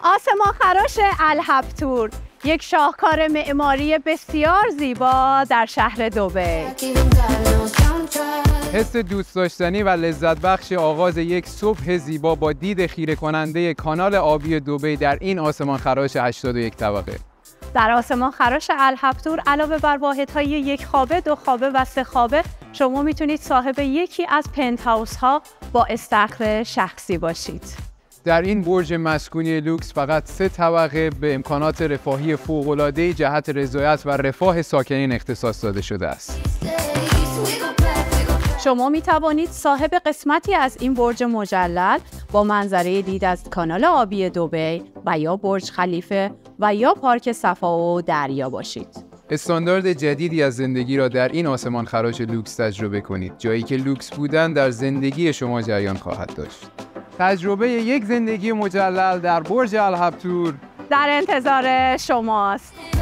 آسمان خراش الهبتور. یک شاهکار معماری بسیار زیبا در شهر دوبی حس دوست داشتنی و لذت بخش آغاز یک صبح زیبا با دید خیره کننده کانال آبی دوبی در این آسمان خراش 81 طبقه. در آسمان خراش الهبتور علاوه بر واحدهای یک خوابه، دو خوابه و سه خوابه شما می‌تونید صاحب یکی از پنت هاوس ها با استخر شخصی باشید. در این برج مسکونی لوکس فقط سه طبقه به امکانات رفاهی فوق‌العاده جهت رضایت و رفاه ساکنین اختصاص داده شده است. شما می توانید صاحب قسمتی از این برج مجلل با منظره دید از کانال آبی دوبی و یا برج خلیفه و یا پارک صفا و دریا باشید. استاندارد جدیدی از زندگی را در این آسمان خراش لوکس تجربه کنید جایی که لوکس بودن در زندگی شما جریان خواهد داشت تجربه یک زندگی مجلل در برج الهبتور در انتظار شماست.